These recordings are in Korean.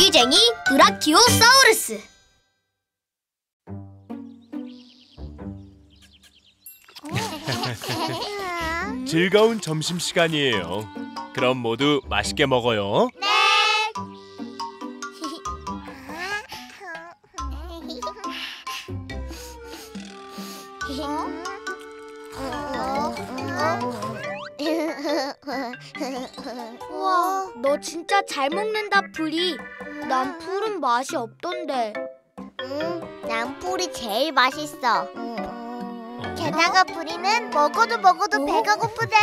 방귀쟁이 브라키오사우루스 즐거운 점심 시간이에요. 그럼 모두 맛있게 먹어요. 네. 와, 너 진짜 잘 먹는다, 프리. 난 풀은 맛이 없던데. 음, 난 풀이 제일 맛있어. 게다가 풀이는 먹어도 먹어도 배가 고프대.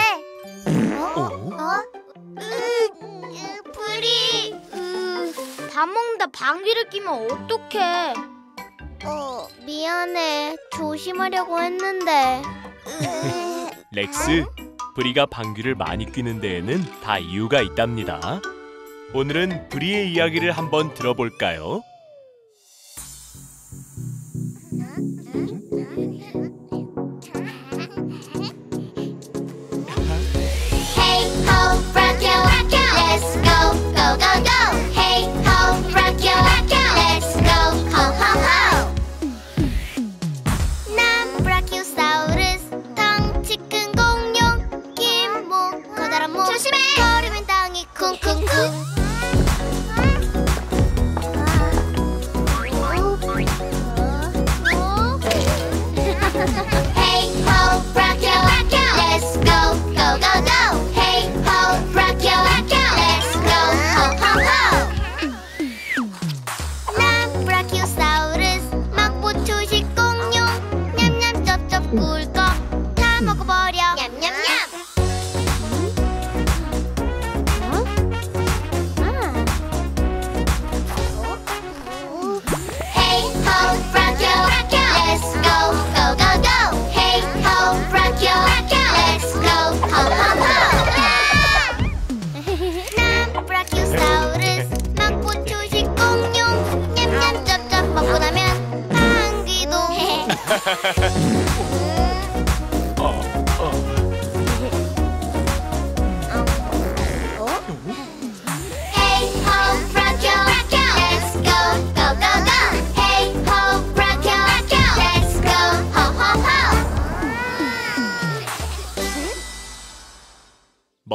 오? 어? 으, 풀이. 으, 밥 먹는다 방귀를 끼면 어떡해. 어, 미안해. 조심하려고 했는데. 렉스, 브리가 방귀를 많이 뀌는 데에는 다 이유가 있답니다. 오늘은 브리의 이야기를 한번 들어볼까요?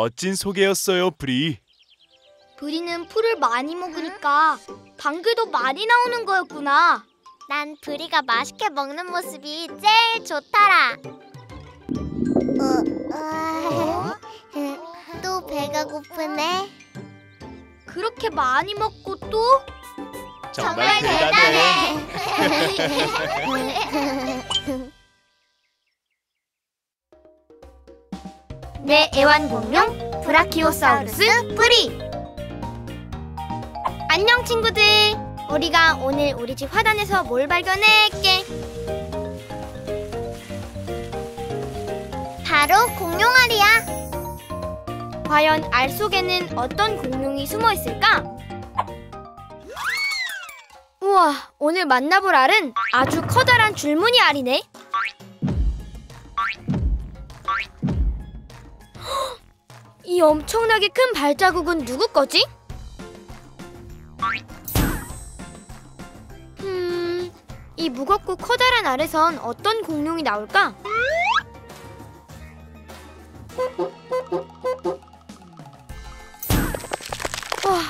멋진 소개였어요, 브리. 브리는 풀을 많이 먹으니까 방귀도 많이 나오는 거였구나. 난 브리가 맛있게 먹는 모습이 제일 좋더라. 어, 또 배가 고프네. 그렇게 많이 먹고 또? 정말, 대단해. 내 애완공룡 브라키오사우루스 프리 안녕 친구들 우리가 오늘 우리 집 화단에서 뭘 발견했게 바로 공룡알이야. 과연 알 속에는 어떤 공룡이 숨어 있을까? 우와 오늘 만나볼 알은 아주 커다란 줄무늬 알이네 이 엄청나게 큰 발자국은 누구 거지? 음, 이 무겁고 커다란 알에선 어떤 공룡이 나올까? 와,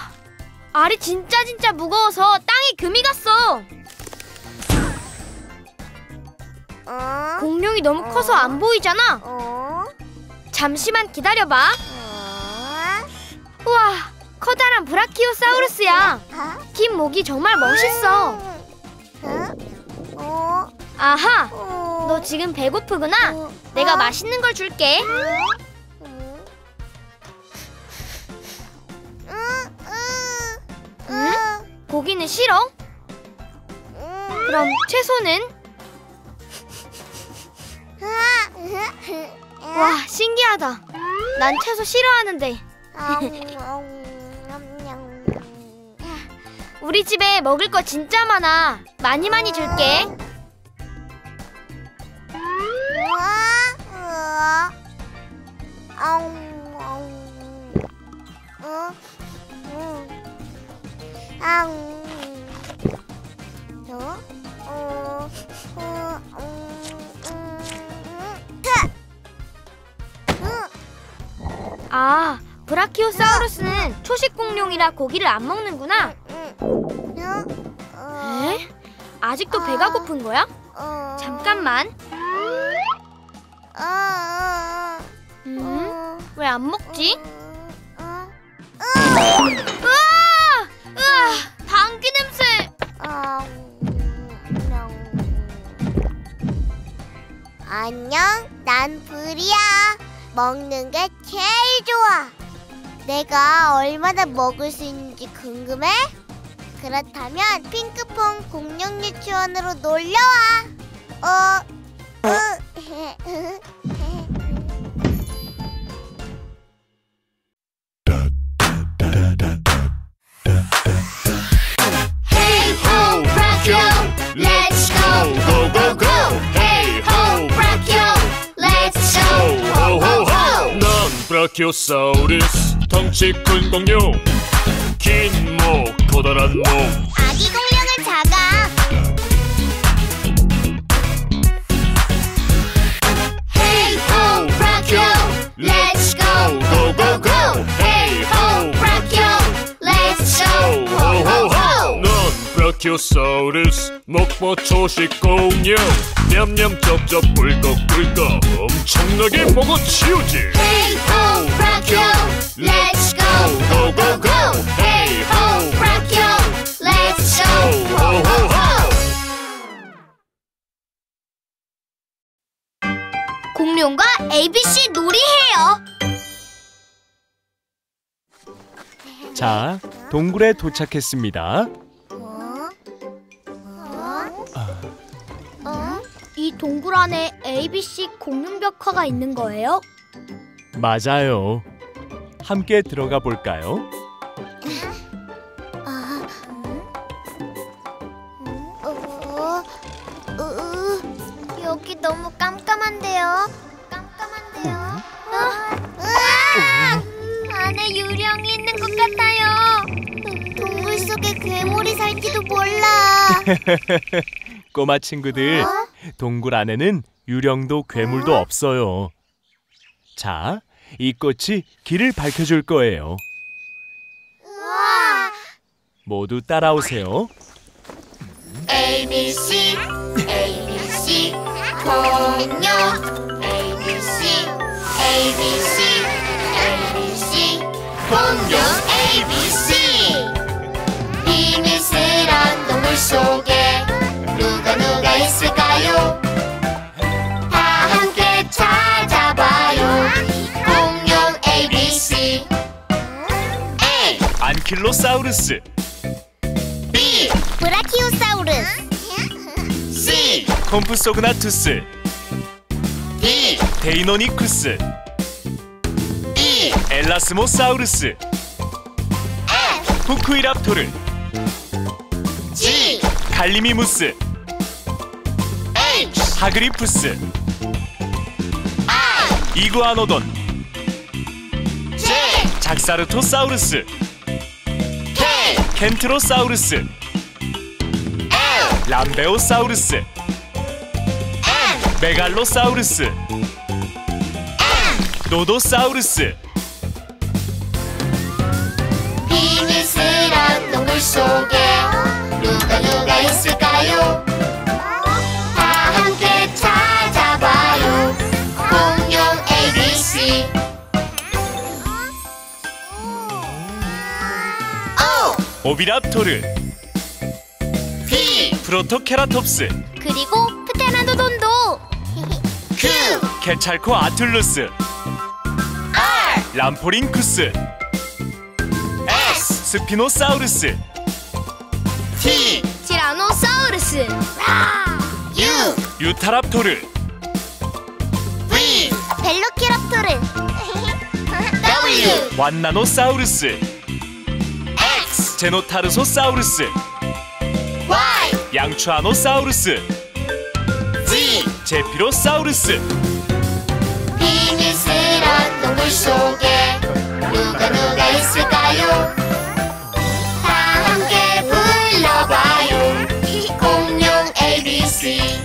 알이 진짜 진짜 무거워서 땅에 금이 갔어. 어? 공룡이 너무 커서 안 보이잖아. 어? 잠시만 기다려봐. 어? 우와, 커다란 브라키오사우루스야. 어? 긴 목이 정말 멋있어. 아하, 어? 너 지금 배고프구나. 어? 내가 어? 맛있는 걸 줄게. 응? 고기는 싫어? 응? 그럼 채소는? 와, 신기하다. 난 채소 싫어하는데. 우리 집에 먹을 거 진짜 많아. 많이 많이 줄게. 아, 음. 어? 어, 어, 브라키오사우루스는 초식 공룡이라 고기를 안 먹는구나. 음, 음. 어, 에? 아직도 배가 고픈 거야? 어, 잠깐만. 어, 어, 음? 어, 왜안 먹지? 어, 으아! 으아! 방귀 냄새! 어, 음. 안녕, 난 브리야. 먹는 게 제일 좋아. 내가 얼마나 먹을 수 있는지 궁금해? 그렇다면 핑크퐁 공룡 유치원으로 놀러와. 어, 으, 브라키오사우루스, 덩치 큰 공룡, 긴 목, 커다란 몸. 아기 공룡은 작아. Brachio, let's go, go go 브라키오사우루스, 목보 초식 공룡, 냠냠 쩝쩝 꿀꺽꿀꺽, 엄청나게 먹어 치우지. Hey ho, 브라키오, let's go, go go go. Hey ho, 브라키오, let's ho ho ho ho. 공룡과 ABC 놀이해요. 자, 동굴에 도착했습니다. 이 동굴 안에 ABC 공룡 벽화가 있는 거예요? 맞아요. 함께 들어가 볼까요? 아, 어, 으, 여기 너무 깜깜한데요. 깜깜한데요. 아, 으아! 안에 유령이 있는 것 같아요. 동물 속에 괴물이 살지도 몰라. 꼬마 친구들, 어? 동굴 안에는 유령도 괴물도 없어요. 자, 이 꽃이 길을 밝혀줄 거예요. 우와! 모두 따라오세요. A B C A B C 공룡 A B C A B C A B C 공룡 A B C 비밀스런 동굴 속에 누가 누가 있을까요? 다 함께 찾아봐요. 공룡 A B C. A. 안킬로사우루스, B. 브라키오사우루스. C. 콤프소그나투스, D. 데이노니쿠스, E. 엘라스모사우루스, F. 후쿠이랍토르, G. 갈리미무스, 하그리푸스, I 이구아노돈, J 작사르토사우루스, K 켄트로사우루스, L 람베오사우루스, M 메갈로사우루스, 노도사우루스, 비밀스런 동굴 속에 누가 누가 있을까 오비랍토르, P 프로토케라톱스, 그리고 프테라노돈도. Q 케찰코아툴루스, R. 람포링쿠스, S. 스피노사우루스, T. 티라노사우루스. U. 유타랍토르, V. 벨로키랍토르. W. 완나노사우루스, 제노타르소사우루스. Y 양추아노사우루스. Z. 제피로사우루스. 비밀스런 동굴 속에 누가 누가 있을까요? 다 함께 불러봐요. 공룡 ABC